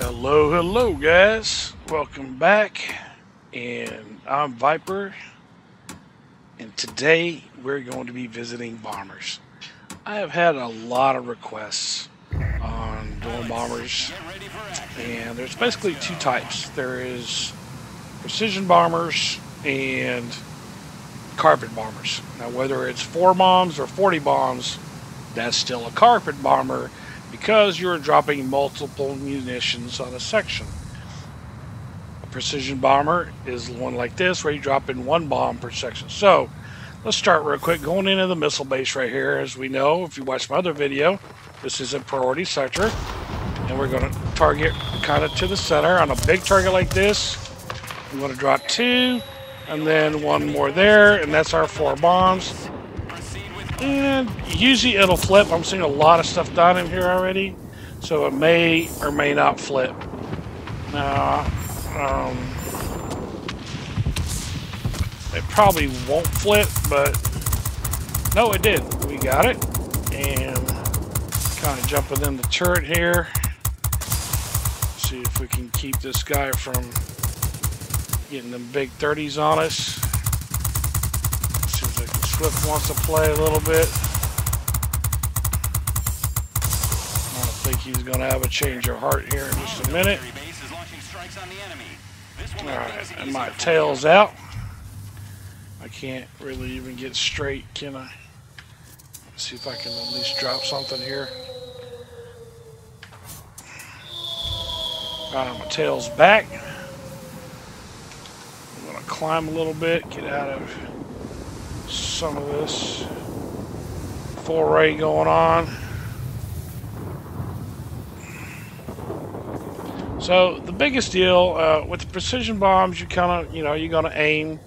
Hello, hello, guys. Welcome back. And I'm Viper. And today we're going to be visiting bombers. I have had a lot of requests on doing bombers. And there's basically two types there is precision bombers and carpet bombers. Now, whether it's four bombs or 40 bombs, that's still a carpet bomber because you're dropping multiple munitions on a section. A precision bomber is one like this where you drop in one bomb per section. So let's start real quick going into the missile base right here. As we know, if you watch my other video, this is a priority sector. And we're going to target kind of to the center on a big target like this. We want to drop two and then one more there, and that's our four bombs. And usually it'll flip. I'm seeing a lot of stuff done in here already. So it may or may not flip. Now, um, it probably won't flip, but no, it did. We got it. And kind of jumping in the turret here. See if we can keep this guy from getting them big 30s on us. Swift wants to play a little bit. I think he's going to have a change of heart here in just a minute. Alright, and my tail's out. I can't really even get straight, can I? Let's see if I can at least drop something here. Alright, my tail's back. I'm going to climb a little bit, get out of some of this foray going on. So the biggest deal uh, with the precision bombs, you kind of, you know, you're going to aim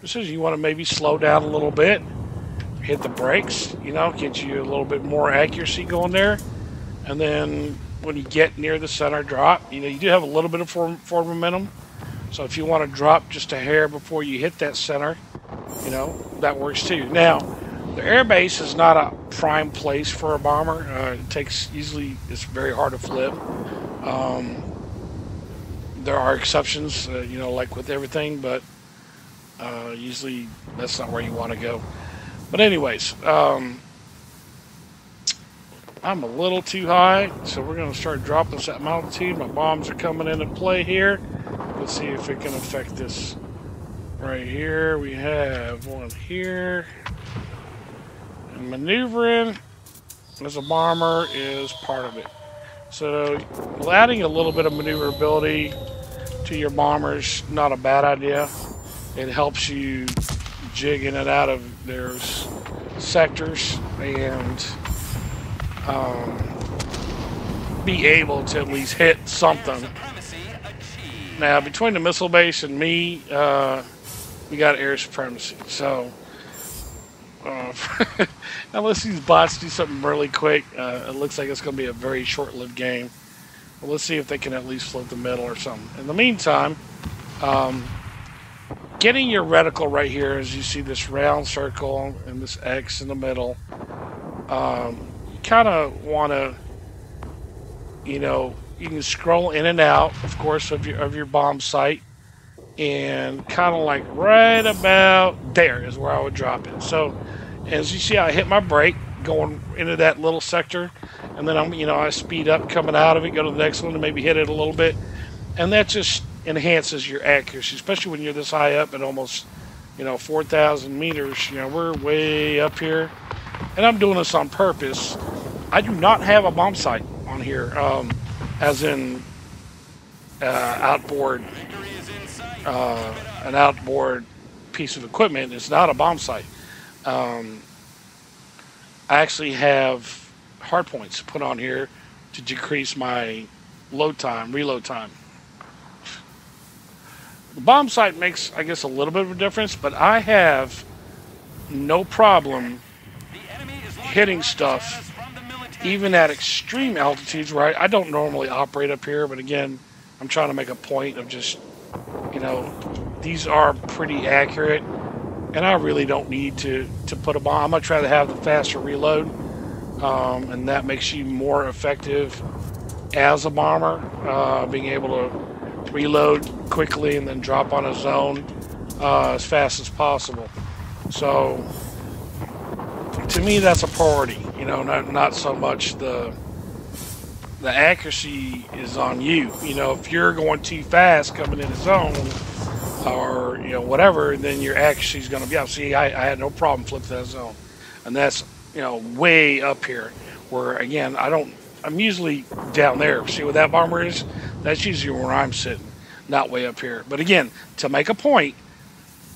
precision. You want to maybe slow down a little bit, hit the brakes, you know, get you a little bit more accuracy going there. And then when you get near the center drop, you know, you do have a little bit of forward, momentum. So if you want to drop just a hair before you hit that center, you know, that works too. Now, the airbase is not a prime place for a bomber. Uh, it takes easily, it's very hard to flip. Um, there are exceptions, uh, you know, like with everything, but uh, usually that's not where you want to go. But anyways, um, I'm a little too high, so we're going to start dropping some altitude. My bombs are coming into play here. Let's see if it can affect this Right here we have one here. And maneuvering as a bomber is part of it. So adding a little bit of maneuverability to your bombers, not a bad idea. It helps you jig in and out of their sectors and um, be able to at least hit something. Now, between the missile base and me, uh, we got air supremacy. So, uh, unless these bots do something really quick, uh, it looks like it's going to be a very short-lived game. Well, let's see if they can at least float the middle or something. In the meantime, um, getting your reticle right here as you see this round circle and this X in the middle, um, you kind of want to, you know, you can scroll in and out, of course, of your of your bomb sight and kind of like right about there is where I would drop it. So as you see, I hit my brake going into that little sector, and then I'm, you know, I speed up coming out of it, go to the next one, and maybe hit it a little bit, and that just enhances your accuracy, especially when you're this high up at almost, you know, 4,000 meters. You know, we're way up here, and I'm doing this on purpose. I do not have a bomb sight on here, um, as in uh, outboard uh, an outboard piece of equipment. It's not a bomb sight. Um, I actually have hard points put on here to decrease my load time, reload time. The bomb sight makes, I guess, a little bit of a difference, but I have no problem hitting stuff even at extreme altitudes I, I don't normally operate up here, but again, I'm trying to make a point of just you know, these are pretty accurate, and I really don't need to, to put a bomb. I'm going to try to have the faster reload, um, and that makes you more effective as a bomber, uh, being able to reload quickly and then drop on a zone uh, as fast as possible. So, to me, that's a priority. You know, not not so much the the accuracy is on you. You know, if you're going too fast coming in the zone or you know whatever, then your accuracy is going to be up. See, I, I had no problem flipping that zone, and that's you know way up here. Where again, I don't. I'm usually down there. See where that bomber is? That's usually where I'm sitting, not way up here. But again, to make a point,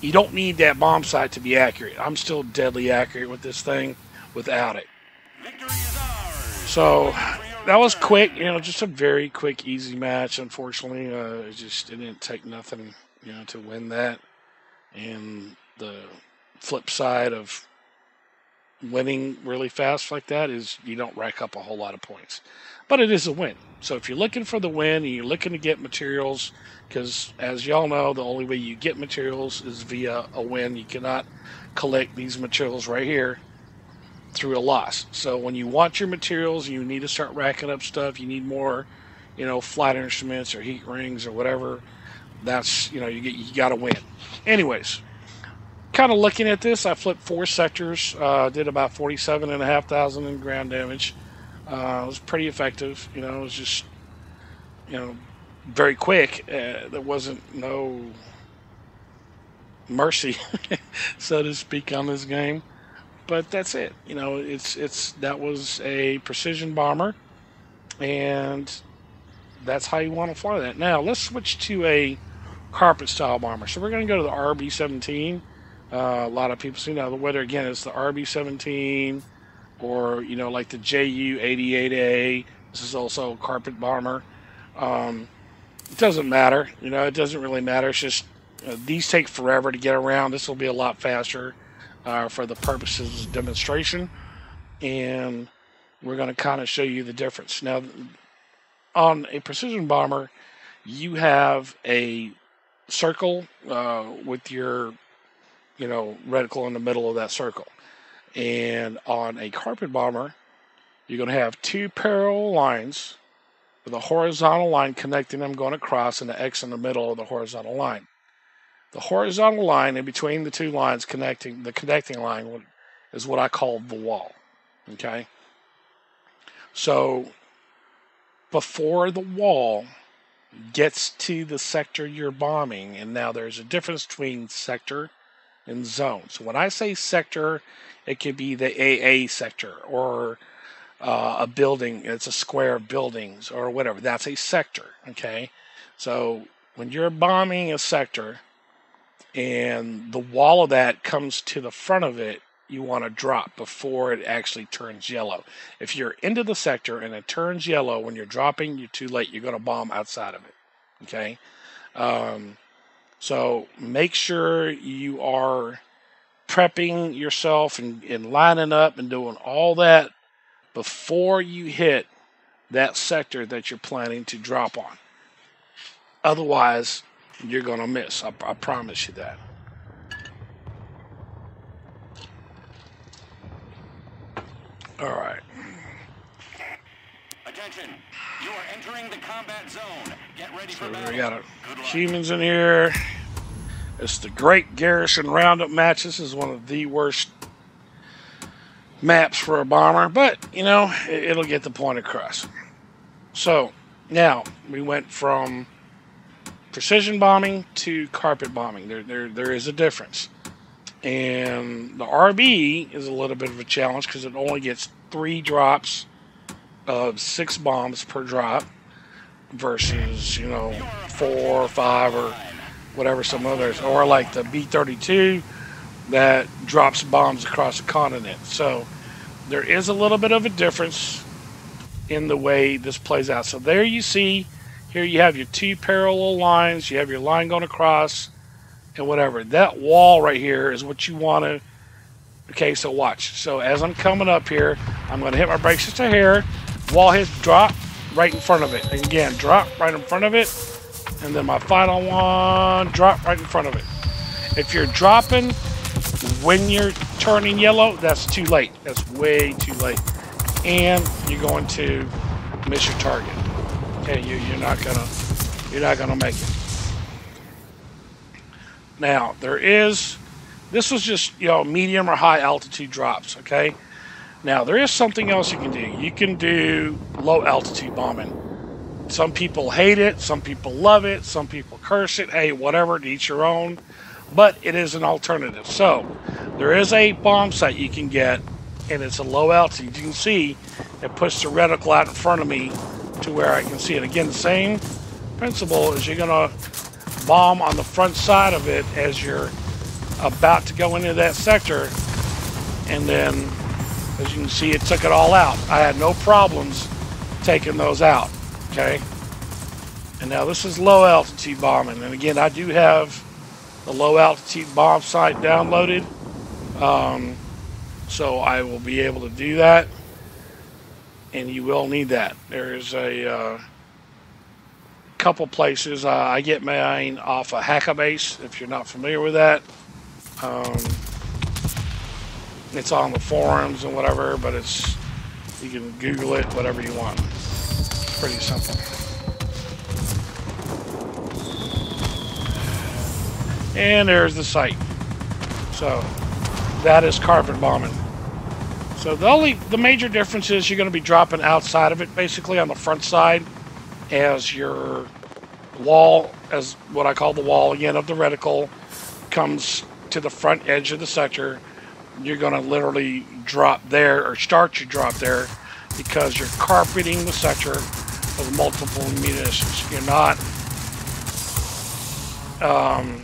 you don't need that bomb sight to be accurate. I'm still deadly accurate with this thing without it. So that was quick, you know, just a very quick, easy match. Unfortunately, uh, it just it didn't take nothing, you know, to win that. And the flip side of winning really fast like that is you don't rack up a whole lot of points, but it is a win. So if you're looking for the win and you're looking to get materials, because as y'all know, the only way you get materials is via a win. You cannot collect these materials right here through a loss. So when you want your materials, you need to start racking up stuff. You need more, you know, flight instruments or heat rings or whatever. That's you know you get you got to win. Anyways, kind of looking at this, I flipped four sectors, uh, did about forty-seven and a half thousand in ground damage. Uh, it was pretty effective. You know, it was just you know very quick. Uh, there wasn't no mercy, so to speak, on this game but that's it. You know, it's it's that was a precision bomber, and that's how you want to fly that. Now let's switch to a carpet style bomber. So we're going to go to the RB-17. Uh, a lot of people see now the weather again is the RB-17, or you know like the JU-88A. This is also a carpet bomber. Um, it doesn't matter. You know, it doesn't really matter. It's just uh, these take forever to get around. This will be a lot faster uh, for the purposes of demonstration. And we're going to kind of show you the difference. Now, on a precision bomber, you have a circle uh, with your, you know, reticle in the middle of that circle. And on a carpet bomber, you're going to have two parallel lines with a horizontal line connecting them going across and the X in the middle of the horizontal line. The horizontal line in between the two lines connecting the connecting line is what I call the wall. Okay? So before the wall gets to the sector you're bombing, and now there's a difference between sector and zone. So when I say sector, it could be the AA sector or uh, a building, it's a square of buildings or whatever. That's a sector, okay? So when you're bombing a sector, and the wall of that comes to the front of it, you want to drop before it actually turns yellow. If you're into the sector and it turns yellow when you're dropping, you're too late. You're going to bomb outside of it. Okay? Um, so make sure you are prepping yourself and, and lining up and doing all that before you hit that sector that you're planning to drop on. Otherwise, you're going to miss. I, I promise you that. All right. Attention. You are entering the combat zone. Get ready so for battle. We got a, humans in here. It's the Great Garrison Roundup match. This is one of the worst maps for a bomber, but you know, it, it'll get the point across. So, now we went from precision bombing to carpet bombing. There, there, there is a difference. And the RB is a little bit of a challenge because it only gets three drops of six bombs per drop versus, you know, four or five or whatever some others. Or like the B 32 that drops bombs across the continent. So there is a little bit of a difference in the way this plays out. So there you see here you have your two parallel lines. You have your line going across and whatever. That wall right here is what you want to... Okay, so watch. So as I'm coming up here, I'm going to hit my brakes just a hair. Wall hit, drop right in front of it. Again, drop right in front of it. And then my final one, drop right in front of it. If you're dropping when you're turning yellow, that's too late. That's way too late. And you're going to miss your target. Okay, you, you're not gonna you're not gonna make it. Now there is this was just you know medium or high altitude drops. Okay. Now there is something else you can do. You can do low altitude bombing. Some people hate it. Some people love it. Some people curse it. Hey, whatever, to your own. But it is an alternative. So there is a bomb sight you can get, and it's a low altitude. You can see it puts the reticle out in front of me to where I can see it. Again, the same principle is you're going to bomb on the front side of it as you're about to go into that sector. And then, as you can see, it took it all out. I had no problems taking those out. Okay. And now this is low altitude bombing. And again, I do have the low altitude bomb sight downloaded. Um, so I will be able to do that. And you will need that. There is a uh, couple places. Uh, I get mine off of Hackabase, if you're not familiar with that. Um, it's on the forums and whatever, but it's you can Google it, whatever you want. It's pretty simple. And there's the sight. So that is carpet bombing. So the only the major difference is you're going to be dropping outside of it, basically on the front side, as your wall, as what I call the wall again of the reticle, comes to the front edge of the sector. You're going to literally drop there or start your drop there because you're carpeting the sector with multiple munitions. You're not um,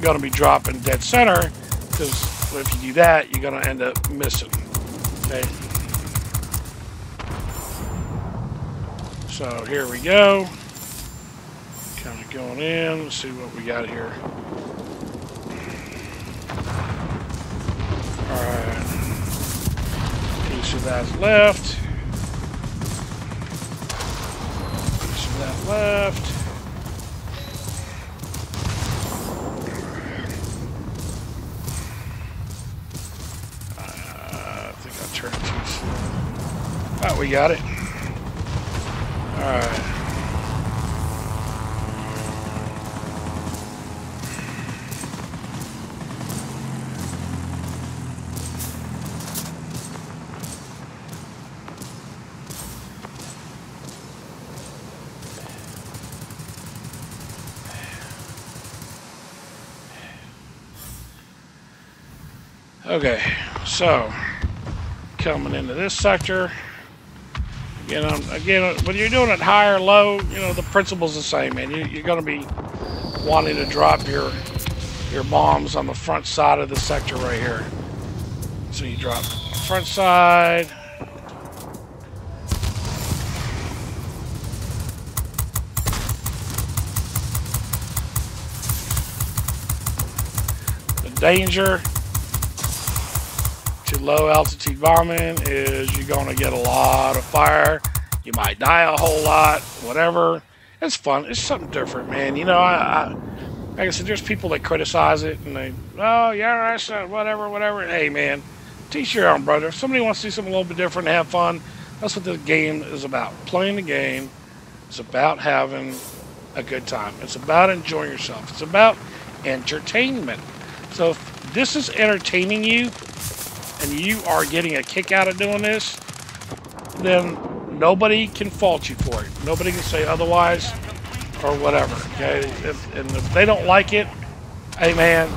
going to be dropping dead center because if you do that, you're going to end up missing. Okay. So here we go. Kind of going in. Let's see what we got here. Alright. Piece of that left. Piece of that left. Oh, we got it. Alright. Okay, so coming into this sector, you know, again, when you're doing it high or low, you know, the principle's the same, man. You, you're going to be wanting to drop your your bombs on the front side of the sector right here. So you drop front side. The danger to low altitude bombing is you're going to get a lot of fire. You might die a whole lot, whatever. It's fun. It's something different, man. You know, I, I like I said, there's people that criticize it and they, oh, yeah, that's uh, whatever, whatever. Hey, man, teach your own, brother. If somebody wants to do something a little bit different and have fun, that's what the game is about. Playing the game is about having a good time. It's about enjoying yourself. It's about entertainment. So if this is entertaining you, and you are getting a kick out of doing this, then nobody can fault you for it. Nobody can say otherwise or whatever. Okay, if, and if they don't like it, hey man,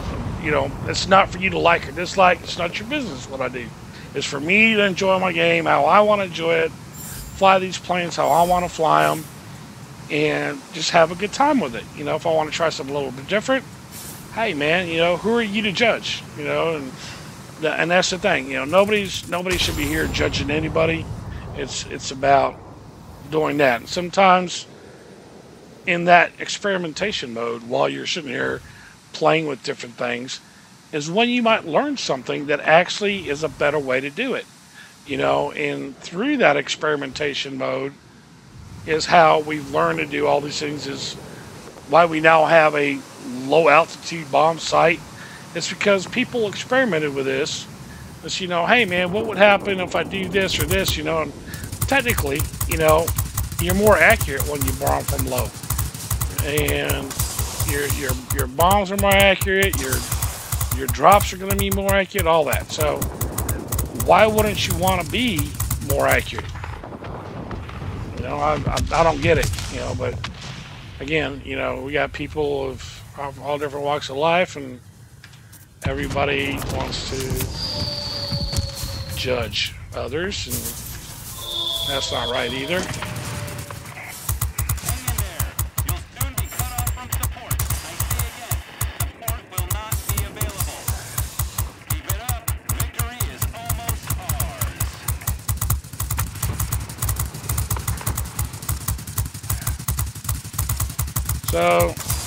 you know it's not for you to like or dislike. It's not your business what I do. It's for me to enjoy my game how I want to enjoy it, fly these planes how I want to fly them, and just have a good time with it. You know, if I want to try something a little bit different, hey man, you know who are you to judge? You know, and and that's the thing. You know, nobody's nobody should be here judging anybody. It's it's about doing that. And sometimes in that experimentation mode, while you're sitting here playing with different things, is when you might learn something that actually is a better way to do it. You know, and through that experimentation mode is how we've learned to do all these things. Is why we now have a low altitude bomb sight it's because people experimented with this. It's, you know, hey man, what would happen if I do this or this, you know? And technically, you know, you're more accurate when you bomb from low. And your your your bombs are more accurate, your your drops are gonna be more accurate, all that. So why wouldn't you want to be more accurate? You know, I, I, I don't get it, you know, but again, you know, we got people of all different walks of life and everybody wants to judge others and that's not right either.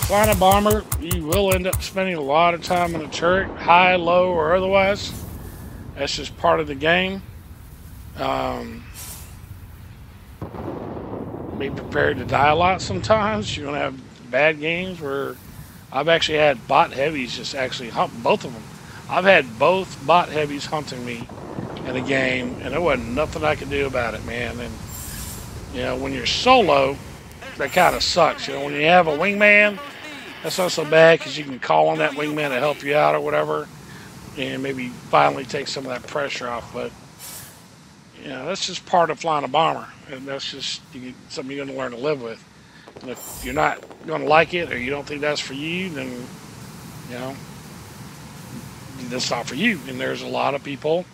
Flying a bomber, you will end up spending a lot of time in a turret, high, low, or otherwise. That's just part of the game. Um, be prepared to die a lot sometimes. You're going to have bad games where I've actually had bot heavies just actually hunt both of them. I've had both bot heavies hunting me in a game, and there wasn't nothing I could do about it, man. And, you know, when you're solo, that kind of sucks. You know, when you have a wingman, that's not so bad because you can call on that wingman to help you out or whatever, and maybe finally take some of that pressure off. But you know, that's just part of flying a bomber, and that's just you, something you're going to learn to live with. And if you're not going to like it or you don't think that's for you, then you know that's not for you. And there's a lot of people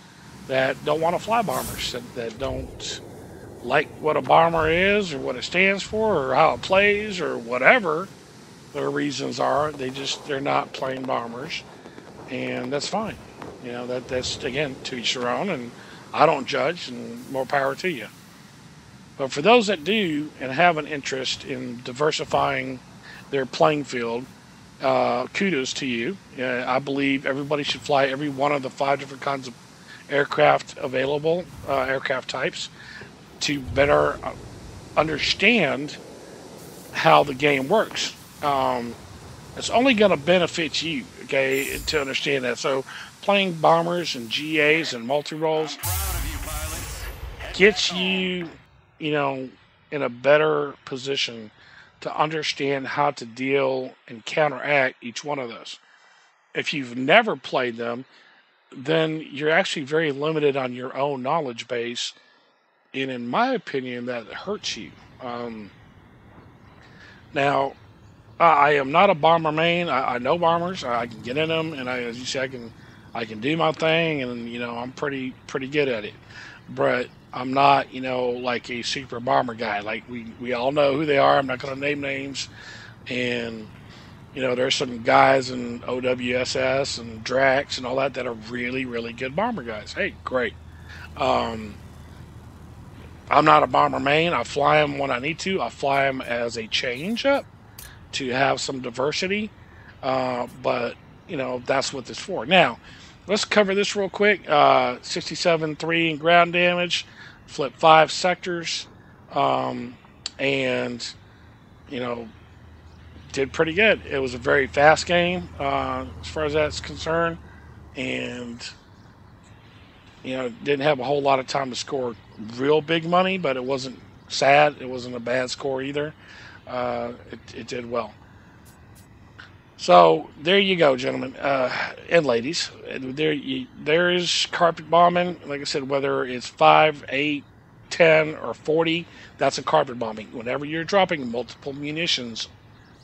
that don't want to fly bombers that, that don't like what a bomber is or what it stands for or how it plays or whatever their reasons are. They just they're not playing bombers, and that's fine. You know that that's again to each their own, and I don't judge, and more power to you. But for those that do and have an interest in diversifying their playing field, uh, kudos to you. Uh, I believe everybody should fly every one of the five different kinds of aircraft available, uh, aircraft types to better uh, understand how the game works. Um, it's only going to benefit you, okay, to understand that. So playing bombers and GAs and multi roles gets you, you know, in a better position to understand how to deal and counteract each one of those. If you've never played them, then you're actually very limited on your own knowledge base and in my opinion, that hurts you. Um, now, I am not a bomber main. I, I know bombers. I, I, can get in them, and I, as you say, I can, I can do my thing, and you know, I'm pretty, pretty good at it. But I'm not, you know, like a super bomber guy. Like we, we all know who they are. I'm not going to name names, and you know, there's some guys in OWSS and Drax and all that that are really, really good bomber guys. Hey, great. Um, I'm not a bomber main. I fly them when I need to. I fly them as a change up to have some diversity. Uh, but, you know, that's what this for. Now, let's cover this real quick. Uh, 67.3 in ground damage, flip five sectors, um, and, you know, did pretty good. It was a very fast game uh, as far as that's concerned. And, you know, didn't have a whole lot of time to score real big money, but it wasn't sad. It wasn't a bad score either. Uh, it, it, did well. So there you go, gentlemen uh, and ladies. There, you, there is carpet bombing. Like I said, whether it's five, eight, ten, or forty, that's a carpet bombing. Whenever you're dropping multiple munitions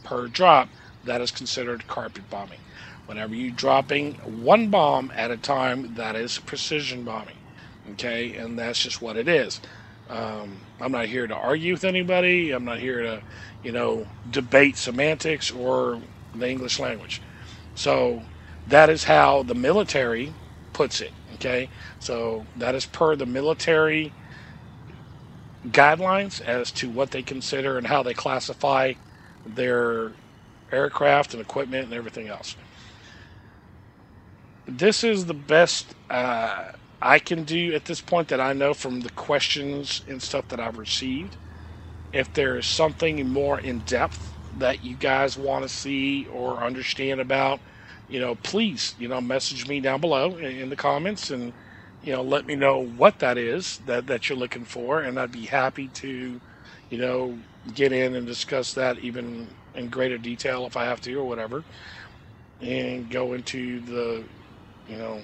per drop, that is considered carpet bombing. Whenever you're dropping one bomb at a time, that is precision bombing. Okay, and that's just what it is. Um, I'm not here to argue with anybody. I'm not here to, you know, debate semantics or the English language. So that is how the military puts it. Okay, so that is per the military guidelines as to what they consider and how they classify their aircraft and equipment and everything else. This is the best. Uh, I can do at this point that I know from the questions and stuff that I've received. If there is something more in depth that you guys want to see or understand about, you know, please, you know, message me down below in the comments and, you know, let me know what that is that, that you're looking for. And I'd be happy to you know, get in and discuss that even in greater detail if I have to or whatever, and go into the, you know,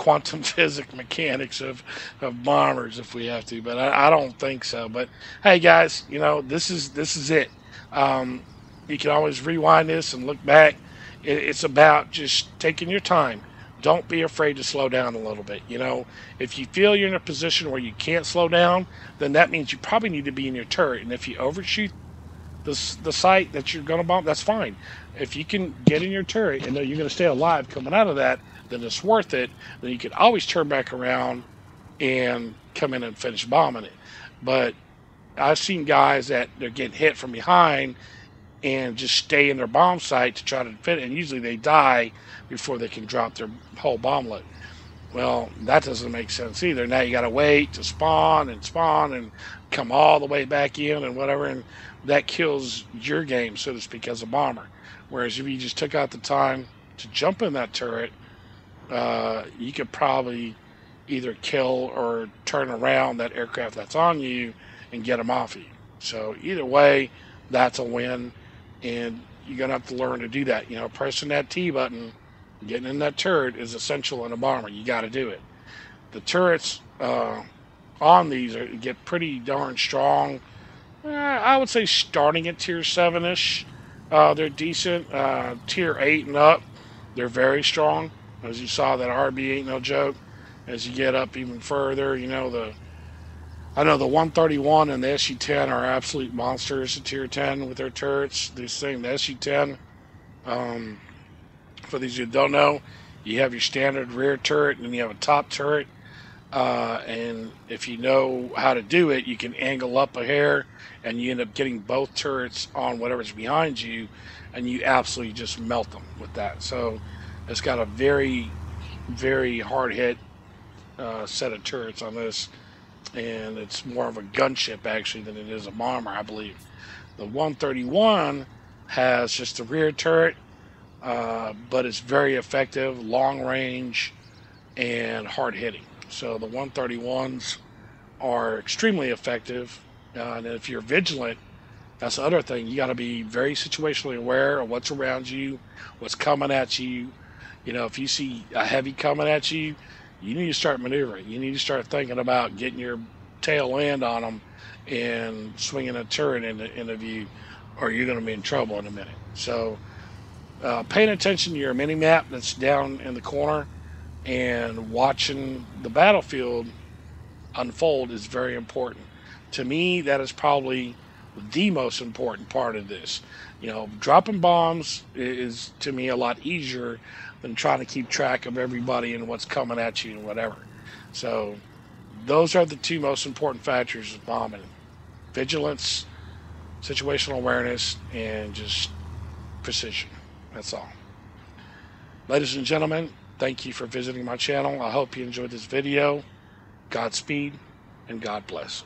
quantum physics mechanics of, of bombers if we have to, but I, I, don't think so. But hey, guys, you know this is this is it. Um, you can always rewind this and look back. It, it's about just taking your time. Don't be afraid to slow down a little bit. You know, if you feel you're in a position where you can't slow down, then that means you probably need to be in your turret. And if you overshoot the, the site that you're going to bomb, that's fine. If you can get in your turret and know you're going to stay alive coming out of that, then it's worth it. Then you can always turn back around and come in and finish bombing it. But I've seen guys that they're getting hit from behind and just stay in their bomb sight to try to defend and usually they die before they can drop their whole bomb load. Well, that doesn't make sense either. Now you got to wait to spawn and spawn and come all the way back in and whatever, and that kills your game, so to speak, as a bomber. Whereas if you just took out the time to jump in that turret, uh, you could probably either kill or turn around that aircraft that's on you and get them off you. So either way, that's a win, and you're gonna have to learn to do that. You know, pressing that T button, getting in that turret is essential in a bomber. You got to do it. The turrets uh, on these are, get pretty darn strong. Uh, I would say starting at tier seven ish, uh, they're decent. Uh, tier eight and up, they're very strong. As you saw, that RB ain't no joke. As you get up even further, you know the I know the 131 and the SU-10 are absolute monsters at Tier 10 with their turrets. This thing, the SU-10, um, for these who don't know, you have your standard rear turret and you have a top turret. Uh, and if you know how to do it, you can angle up a hair and you end up getting both turrets on whatever's behind you, and you absolutely just melt them with that. So it's got a very, very hard hit uh, set of turrets on this and it's more of a gunship actually than it is a bomber, I believe. The 131 has just a rear turret, uh, but it's very effective, long range, and hard hitting. So the 131s are extremely effective, uh, and if you're vigilant, that's the other thing. You got to be very situationally aware of what's around you, what's coming at you. You know, if you see a heavy coming at you, you need to start maneuvering. You need to start thinking about getting your tail end on them and swinging a turret into, into view, or you're going to be in trouble in a minute. So, uh, paying attention to your mini map that's down in the corner and watching the battlefield unfold is very important. To me, that is probably the most important part of this. You know, dropping bombs is to me a lot easier than trying to keep track of everybody and what's coming at you and whatever. So, those are the two most important factors of bombing vigilance, situational awareness, and just precision. That's all. Ladies and gentlemen, thank you for visiting my channel. I hope you enjoyed this video. Godspeed and God bless.